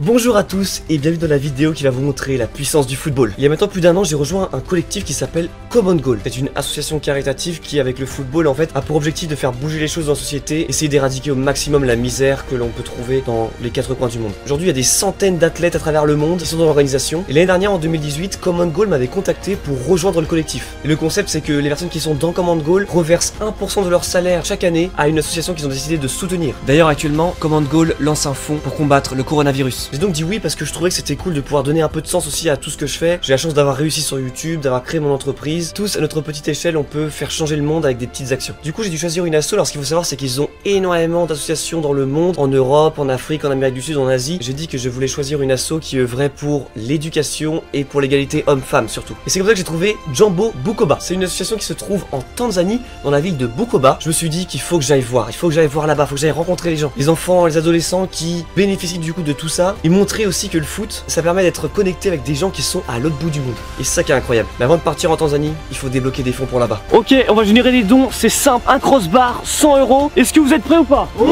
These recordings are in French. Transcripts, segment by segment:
Bonjour à tous et bienvenue dans la vidéo qui va vous montrer la puissance du football. Il y a maintenant plus d'un an, j'ai rejoint un collectif qui s'appelle Common Goal. C'est une association caritative qui, avec le football, en fait, a pour objectif de faire bouger les choses dans la société, essayer d'éradiquer au maximum la misère que l'on peut trouver dans les quatre coins du monde. Aujourd'hui, il y a des centaines d'athlètes à travers le monde qui sont dans l'organisation. Et l'année dernière, en 2018, Common Goal m'avait contacté pour rejoindre le collectif. Et le concept, c'est que les personnes qui sont dans Common Goal reversent 1% de leur salaire chaque année à une association qu'ils ont décidé de soutenir. D'ailleurs, actuellement, Common Goal lance un fonds pour combattre le coronavirus. J'ai donc dit oui parce que je trouvais que c'était cool de pouvoir donner un peu de sens aussi à tout ce que je fais. J'ai la chance d'avoir réussi sur YouTube, d'avoir créé mon entreprise. Tous, à notre petite échelle, on peut faire changer le monde avec des petites actions. Du coup, j'ai dû choisir une asso. Alors, ce qu'il faut savoir, c'est qu'ils ont énormément d'associations dans le monde, en Europe, en Afrique, en Amérique du Sud, en Asie. J'ai dit que je voulais choisir une asso qui œuvrait pour l'éducation et pour l'égalité homme-femme surtout. Et c'est comme ça que j'ai trouvé Jambo Bukoba. C'est une association qui se trouve en Tanzanie, dans la ville de Bukoba. Je me suis dit qu'il faut que j'aille voir. Il faut que j'aille voir là-bas. Il faut que j'aille rencontrer les gens, les enfants, les adolescents qui bénéficient du coup de tout ça. Et montrer aussi que le foot, ça permet d'être connecté avec des gens qui sont à l'autre bout du monde. Et c'est ça qui est incroyable. Mais avant de partir en Tanzanie, il faut débloquer des fonds pour là-bas. Ok, on va générer des dons, c'est simple, un crossbar, 100 euros. Est-ce que vous êtes prêts ou pas Ouais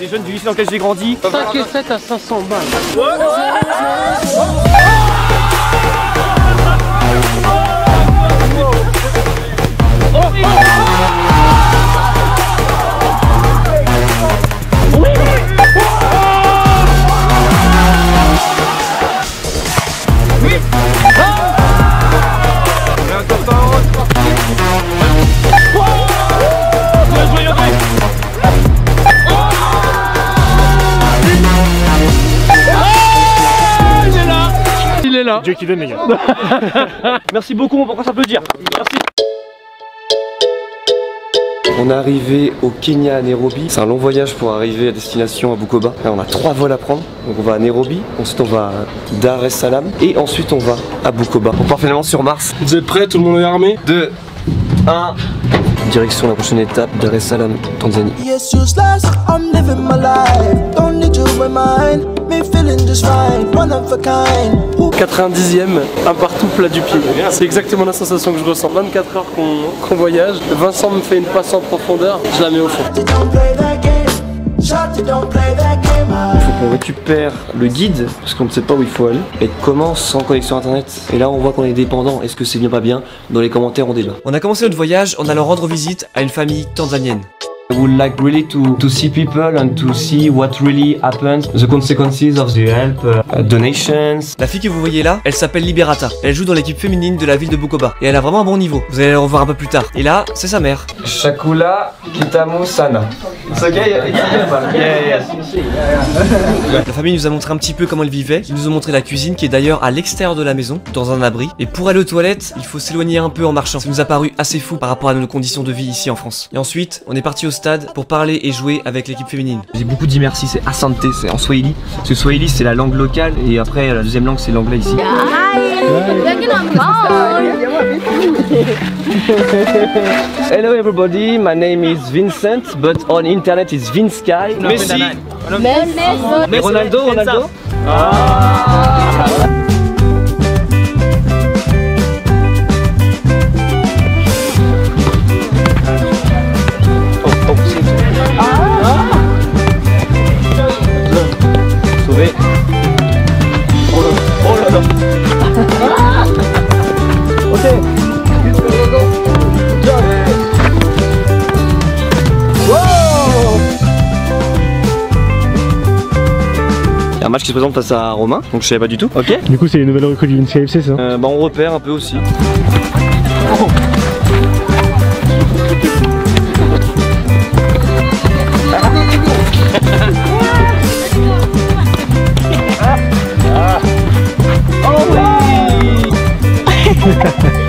Les jeunes du lycée dans lequel j'ai grandi. 5 et 7 à 500 balles. Il est là. Dieu qui donne les gars. Merci beaucoup, on pourra s'applaudir. Merci. On est arrivé au Kenya à Nairobi. C'est un long voyage pour arriver à destination à Bukoba. Là, on a trois vols à prendre. Donc on va à Nairobi, ensuite on va à Dar es Salaam et ensuite on va à Bukoba. On part finalement sur Mars. Vous êtes prêts Tout le monde est armé? 2, 1. Direction la prochaine étape, Dar es Salaam, Tanzanie. Yes, useless. I'm living my life. Don't need you in mine. Me feeling just fine. One of a kind. Who 90ème, un partout plat du pied. C'est exactement la sensation que je ressens. 24 heures qu'on qu'on voyage. Vincent me fait une passe en profondeur, je la mets au fond. Il faut qu'on récupère le guide parce qu'on ne sait pas où il faut aller et comment sans connexion internet. Et là on voit qu'on est dépendant. Est-ce que c'est bien pas bien? Dans les commentaires on débat. On a commencé notre voyage en allant rendre visite à une famille tanzanienne. I would like really to, to see people and to see what really happens, the consequences of the help, uh, donations. La fille que vous voyez là, elle s'appelle Liberata. Elle joue dans l'équipe féminine de la ville de Bukoba. Et elle a vraiment un bon niveau. Vous allez la revoir un peu plus tard. Et là, c'est sa mère. Shakula Kitamu Sana. It's okay? La famille nous a montré un petit peu comment elle vivait. Ils nous ont montré la cuisine qui est d'ailleurs à l'extérieur de la maison, dans un abri. Et pour aller aux toilettes, il faut s'éloigner un peu en marchant. Ça nous a paru assez fou par rapport à nos conditions de vie ici en France. Et ensuite, on est parti au stade pour parler et jouer avec l'équipe féminine. J'ai beaucoup dit merci, c'est Asante, c'est en Swahili. Parce que Swahili c'est la langue locale et après la deuxième langue c'est l'anglais ici. Hello everybody, my name is Vincent, but on internet it's Vinsky. Messi. Ronaldo, Ronaldo. Sauvé. Qui se présente face à Romain, donc je savais pas du tout. Ok. Du coup, c'est les nouvelles recrues du KFC, ça Euh, bah on repère un peu aussi.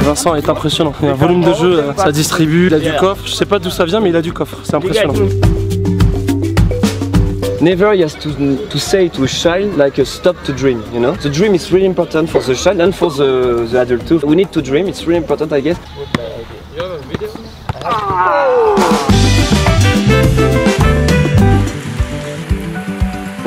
Vincent est impressionnant. Il y a un volume de jeu, ça distribue, il a du coffre. Je sais pas d'où ça vient, mais il a du coffre. C'est impressionnant. Never he has to, to say to a child like a stop to dream, you know? The dream is really important for the child and for the, the adult too. We need to dream, it's really important I guess.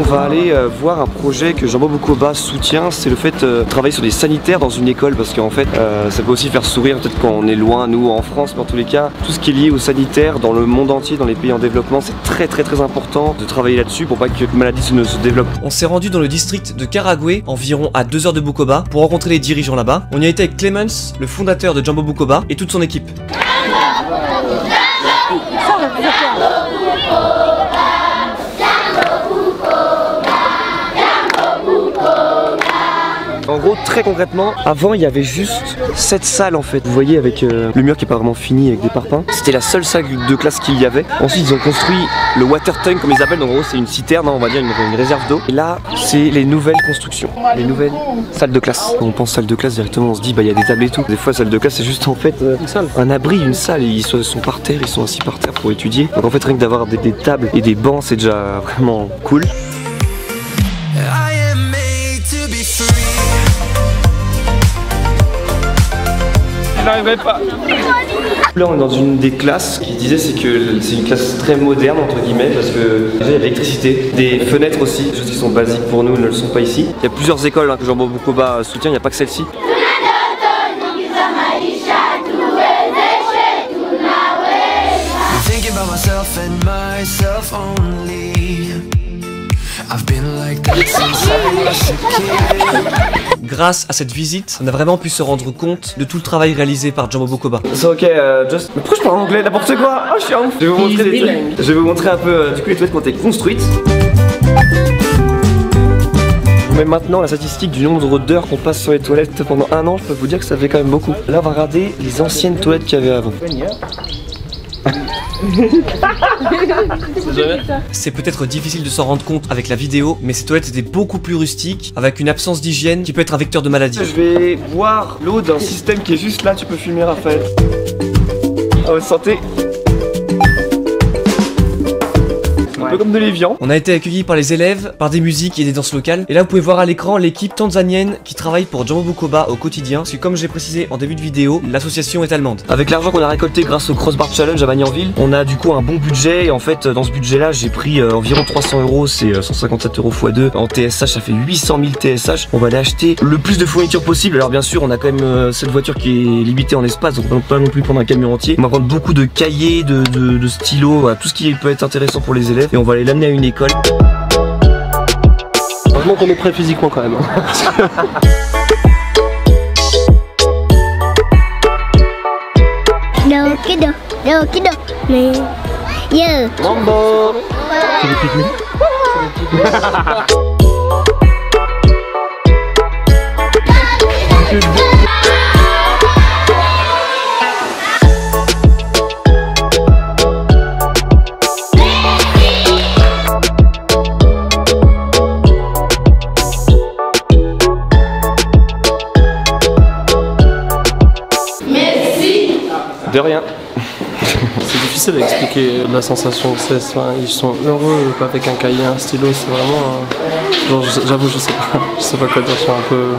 Va aller euh, voir un projet que Jean Bukoba soutient, c'est le fait euh, de travailler sur des sanitaires dans une école parce qu'en fait euh, ça peut aussi faire sourire peut-être quand on est loin, nous en France, mais en tous les cas, tout ce qui est lié aux sanitaires dans le monde entier, dans les pays en développement, c'est très très très important de travailler là-dessus pour pas que la maladie ne se développe. On s'est rendu dans le district de Karagwe, environ à 2 heures de Bukoba, pour rencontrer les dirigeants là-bas. On y a été avec Clemens, le fondateur de Jumbo Bukoba, et toute son équipe. En gros, très concrètement, avant il y avait juste cette salle en fait. Vous voyez avec euh, le mur qui est pas vraiment fini avec des parpaings. C'était la seule salle de classe qu'il y avait. Ensuite ils ont construit le water tank comme ils appellent. Donc en gros c'est une citerne, hein, on va dire une, une réserve d'eau. Et là c'est les nouvelles constructions, les nouvelles salles de classe. Quand on pense salle de classe directement, on se dit bah il y a des tables et tout. Des fois salle de classe c'est juste en fait euh, un abri, une salle. Ils sont, sont par terre, ils sont assis par terre pour étudier. Donc en fait rien que d'avoir des, des tables et des bancs c'est déjà vraiment cool. Là, on est dans une des classes qui disait c'est que c'est une classe très moderne entre guillemets parce que déjà il y a de l'électricité, des fenêtres aussi, des choses qui sont basiques pour nous ne le sont pas ici. Il y a plusieurs écoles hein, que Jean Bukoba soutient, il n'y a pas que celle-ci. Grâce à cette visite, on a vraiment pu se rendre compte de tout le travail réalisé par Jumbo Bukoba. C'est ok, uh, just. Mais pourquoi je parle anglais? N'importe quoi? Oh, je suis ouf Je vais vous montrer, les toilettes. je vais vous montrer un peu euh, du coup les toilettes qui ont été construites. Mais maintenant, la statistique du nombre d'heures qu'on passe sur les toilettes pendant un an, je peux vous dire que ça fait quand même beaucoup. Là, on va regarder les anciennes toilettes qu'il y avait avant. C'est peut-être difficile de s'en rendre compte avec la vidéo, mais ces toilettes étaient beaucoup plus rustiques, avec une absence d'hygiène qui peut être un vecteur de maladie. Je vais boire l'eau d'un système qui est juste là, tu peux fumer Raphaël. Votre santé. Peu comme de l'évian. On a été accueillis par les élèves, par des musiques et des danses locales. Et là, vous pouvez voir à l'écran l'équipe tanzanienne qui travaille pour Jambo Bukoba au quotidien. Parce que comme j'ai précisé en début de vidéo, l'association est allemande. Avec l'argent qu'on a récolté grâce au Crossbar Challenge à Magnanville, on a du coup un bon budget. Et en fait, dans ce budget-là, j'ai pris euh, environ 300 euros. C'est euh, 157 euros x 2. En TSH, ça fait 800 000 TSH. On va aller acheter le plus de fournitures possible. Alors bien sûr, on a quand même euh, cette voiture qui est limitée en espace. Donc on peut pas non plus prendre un camion entier. On va prendre beaucoup de cahiers, de, de- de stylos, voilà, tout ce qui peut être intéressant pour les élèves. Et on va aller l'amener à une école. Heureusement qu'on est prêt physiquement quand même. De rien. C'est difficile à expliquer la sensation que c'est. Enfin, ils sont heureux avec un cahier, un stylo. C'est vraiment. Genre, j'avoue, je sais pas. Je sais pas quoi dire. Je suis un peu.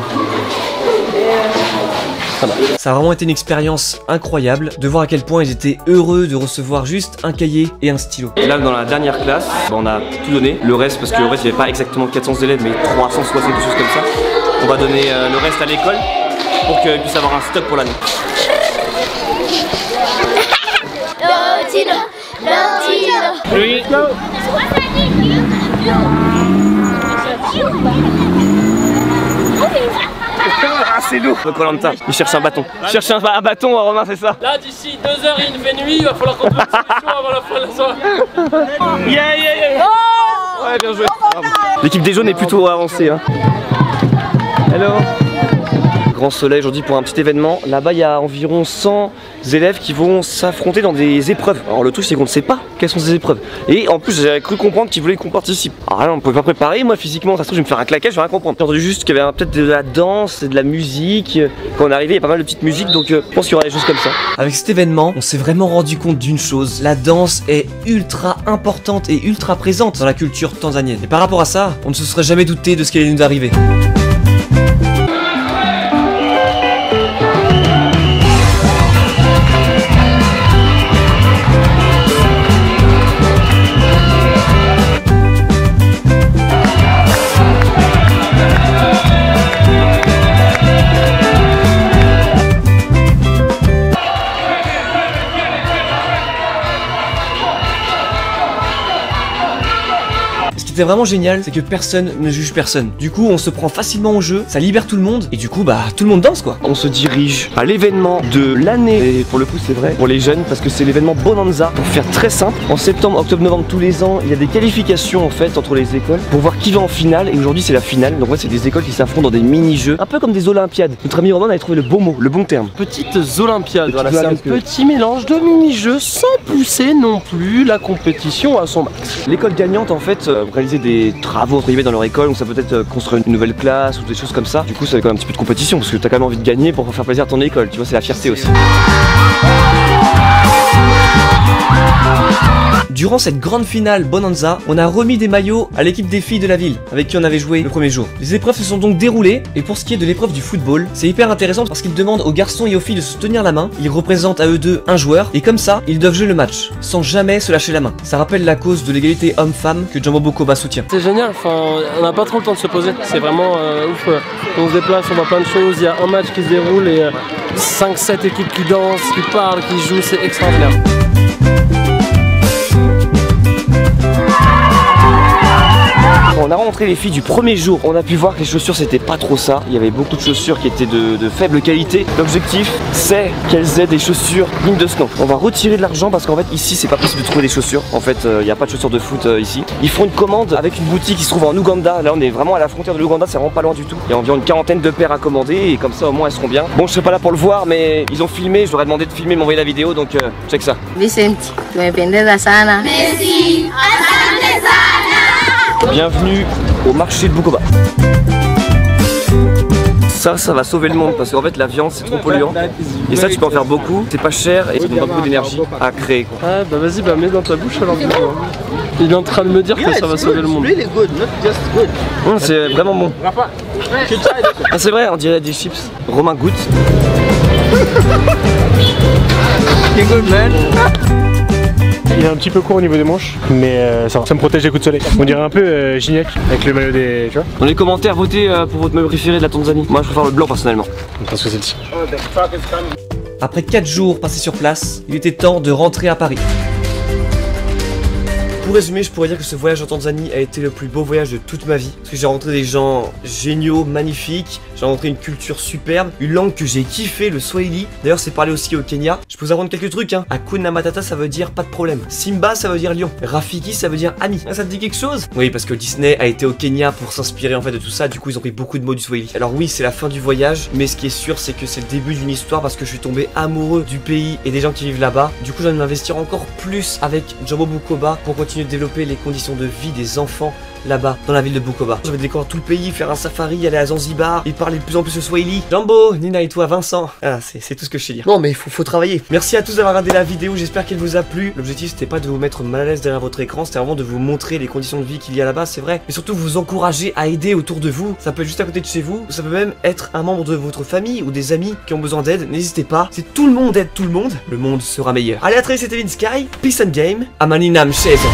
Ça a vraiment été une expérience incroyable de voir à quel point ils étaient heureux de recevoir juste un cahier et un stylo. Et là, dans la dernière classe, bah, on a tout donné. Le reste, parce qu'en fait, il n'y avait pas exactement 400 élèves, mais 360, des choses comme ça. On va donner euh, le reste à l'école pour qu'ils puissent avoir un stock pour l'année. Ah, c'est lourd Le Colanta, il cherche un bâton. Il cherche un, un bâton, Romain, c'est ça Là, d'ici deux heures, il fait nuit, il va falloir qu'on trouve une solution avant la fin de la soirée. Yeah, yeah, yeah Ouais, bien joué. Bravo. L'équipe des jaunes est plutôt avancée. Hein. Hello Grand soleil aujourd'hui pour un petit événement. Là-bas, il y a environ 100 élèves qui vont s'affronter dans des épreuves. Alors le truc, c'est qu'on ne sait pas quelles sont ces épreuves. Et en plus, j'avais cru comprendre qu'ils voulaient qu'on participe. Alors on ne pouvait pas préparer. Moi, physiquement, ça se trouve, je vais me faire un claquage, je vais rien comprendre. J'ai entendu juste qu'il y avait peut-être de la danse et de la musique. Quand on est arrivé, il y a pas mal de petites musiques, donc euh, je pense qu'il y aura des choses comme ça. Avec cet événement, on s'est vraiment rendu compte d'une chose. La danse est ultra importante et ultra présente dans la culture tanzanienne. Et par rapport à ça, on ne se serait jamais douté de ce qui allait nous arriver. C'était vraiment génial, c'est que personne ne juge personne. Du coup, on se prend facilement au jeu, ça libère tout le monde, et du coup, bah, tout le monde danse quoi. On se dirige à l'événement de l'année, et pour le coup, c'est vrai pour les jeunes, parce que c'est l'événement Bonanza. Pour faire très simple, en septembre, octobre, novembre, tous les ans, il y a des qualifications en fait entre les écoles pour voir qui va en finale, et aujourd'hui, c'est la finale. Donc, ouais, c'est des écoles qui s'affrontent dans des mini-jeux, un peu comme des Olympiades. Notre ami Romain avait trouvé le bon mot, le bon terme. Petites Olympiades, voilà, c'est un petit mélange de mini-jeux sans pousser non plus la compétition à son max. L'école gagnante en fait euh, des travaux entre dans leur école, donc ça peut être euh, construire une nouvelle classe ou des choses comme ça. Du coup, ça avait quand même un petit peu de compétition parce que t'as quand même envie de gagner pour faire plaisir à ton école. Tu vois, c'est la fierté aussi. Durant cette grande finale Bonanza, on a remis des maillots à l'équipe des filles de la ville avec qui on avait joué le premier jour. Les épreuves se sont donc déroulées et pour ce qui est de l'épreuve du football, c'est hyper intéressant parce qu'ils demandent aux garçons et aux filles de se tenir la main. Ils représentent à eux deux un joueur et comme ça, ils doivent jouer le match sans jamais se lâcher la main. Ça rappelle la cause de l'égalité homme-femme que Jumbo Bokoba soutient. C'est génial, enfin, on n'a pas trop le temps de se poser, c'est vraiment euh, ouf. euh. On se déplace, on voit plein de choses, il y a un match qui se déroule et 5-7 équipes qui dansent, qui parlent, qui jouent, c'est extraordinaire. Quand on a rencontré les filles du premier jour, on a pu voir que les chaussures c'était pas trop ça. Il y avait beaucoup de chaussures qui étaient de, de faible qualité. L'objectif c'est qu'elles aient des chaussures dignes de snow. On va retirer de l'argent parce qu'en fait ici c'est pas possible de trouver des chaussures. En fait il n'y a pas de chaussures de foot euh, ici. Ils font une commande avec une boutique qui se trouve en Ouganda. Là on est vraiment à la frontière de l'Ouganda, c'est vraiment pas loin du tout. Il y a environ une quarantaine de paires à commander et comme ça au moins elles seront bien. Bon je serai pas là pour le voir mais ils ont filmé, je leur ai demandé de filmer, m'envoyer la vidéo donc euh, check ça. Vicente, tumependeza sana. Bienvenue au marché de Bukoba. Ça, ça va sauver le monde parce qu'en fait la viande c'est trop polluant. Et ça tu peux en faire beaucoup, c'est pas cher et ça demande beaucoup d'énergie à créer. quoi. Ah bah vas-y, bah mets dans ta bouche alors. Il est en train de me dire que ça va sauver le monde. Hum, c'est vraiment bon. Ah, c'est vrai, on dirait des chips. Romain goûte. Il est un petit peu court au niveau des manches, mais euh, ça, va. ça me protège des coups de soleil. On dirait un peu euh, Gignac avec le maillot des. Tu vois Dans les commentaires, votez euh, pour votre maillot préféré de la Tanzanie. Moi je préfère le blanc personnellement. Que c'est le tien. Après 4 jours passés sur place, il était temps de rentrer à Paris. Pour résumer, je pourrais dire que ce voyage en Tanzanie a été le plus beau voyage de toute ma vie. Parce que j'ai rencontré des gens géniaux, magnifiques. J'ai rencontré une culture superbe, une langue que j'ai kiffé, le Swahili. D'ailleurs, c'est parlé aussi au Kenya. Je peux vous apprendre quelques trucs, hein. Hakuna Matata, ça veut dire pas de problème. Simba, ça veut dire lion. Rafiki, ça veut dire ami. Ça te dit quelque chose? Oui, parce que Disney a été au Kenya pour s'inspirer en fait de tout ça. Du coup, ils ont pris beaucoup de mots du Swahili. Alors oui, c'est la fin du voyage, mais ce qui est sûr, c'est que c'est le début d'une histoire parce que je suis tombé amoureux du pays et des gens qui vivent là-bas. Du coup, j'ai envie de m'investir encore plus avec Jumbo Bukoba pour continuer de développer les conditions de vie des enfants là-bas, dans la ville de Bukoba. Je vais découvrir tout le pays, faire un safari, aller à Zanzibar, et parler de plus en plus le Swahili. Jumbo, Nina et toi, Vincent. Ah, c'est tout ce que je sais dire. Non, mais faut, faut travailler. Merci à tous d'avoir regardé la vidéo, j'espère qu'elle vous a plu. L'objectif, c'était pas de vous mettre mal à l'aise derrière votre écran, c'était vraiment de vous montrer les conditions de vie qu'il y a là-bas, c'est vrai. Mais surtout, vous encourager à aider autour de vous. Ça peut être juste à côté de chez vous, ou ça peut même être un membre de votre famille ou des amis qui ont besoin d'aide. N'hésitez pas. Si tout le monde aide tout le monde, le monde sera meilleur. Allez, à très vite, c'était Sky. Peace and game. Amaninam Shezo.